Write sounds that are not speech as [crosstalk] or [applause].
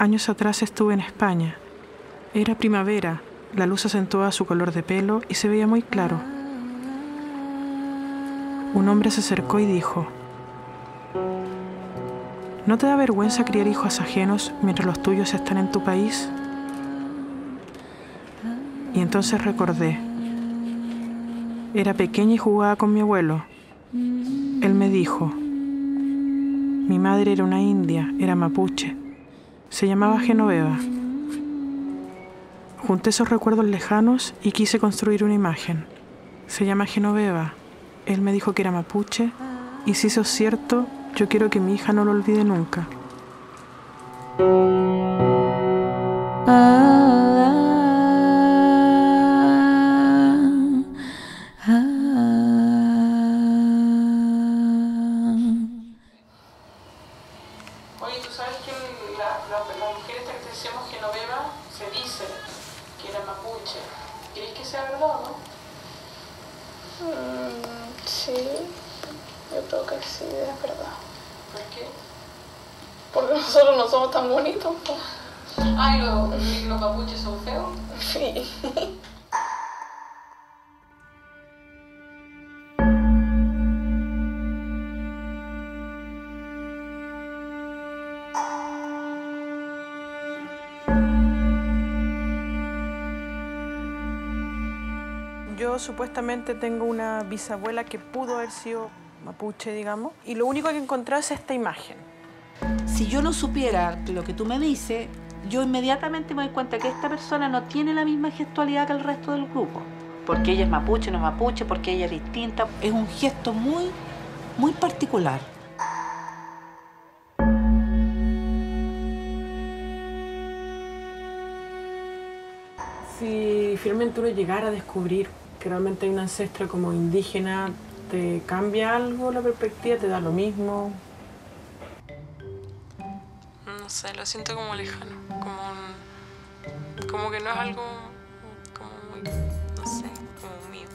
Años atrás estuve en España. Era primavera, la luz acentuaba su color de pelo y se veía muy claro. Un hombre se acercó y dijo, ¿No te da vergüenza criar hijos ajenos mientras los tuyos están en tu país? Y entonces recordé. Era pequeña y jugaba con mi abuelo. Él me dijo, mi madre era una india, era mapuche. Se llamaba Genoveva. Junté esos recuerdos lejanos y quise construir una imagen. Se llama Genoveva. Él me dijo que era mapuche y si eso es cierto, yo quiero que mi hija no lo olvide nunca. Oye, la, la, la esta que decíamos Genoveva se dice que era mapuche? ¿Crees que sea verdad o no? Mm, sí, yo creo que sí, es verdad. ¿Por qué? Porque nosotros no somos tan bonitos. pues. Ay, ¿lo- ¿y los mapuches son feos? Sí. [laughs] Yo supuestamente tengo una bisabuela que pudo haber sido mapuche, digamos, y lo único que encontré es esta imagen. Si yo no supiera lo que tú me dices, yo inmediatamente me doy cuenta que esta persona no tiene la misma gestualidad que el resto del grupo. Porque ella es mapuche, no es mapuche, porque ella es distinta. Es un gesto muy, muy particular. Si finalmente uno llegara a descubrir que realmente hay una como indígena, ¿te cambia algo la perspectiva? ¿Te da lo mismo? No sé, lo siento como lejano, como, un, como que no es algo como muy, no sé, como mío.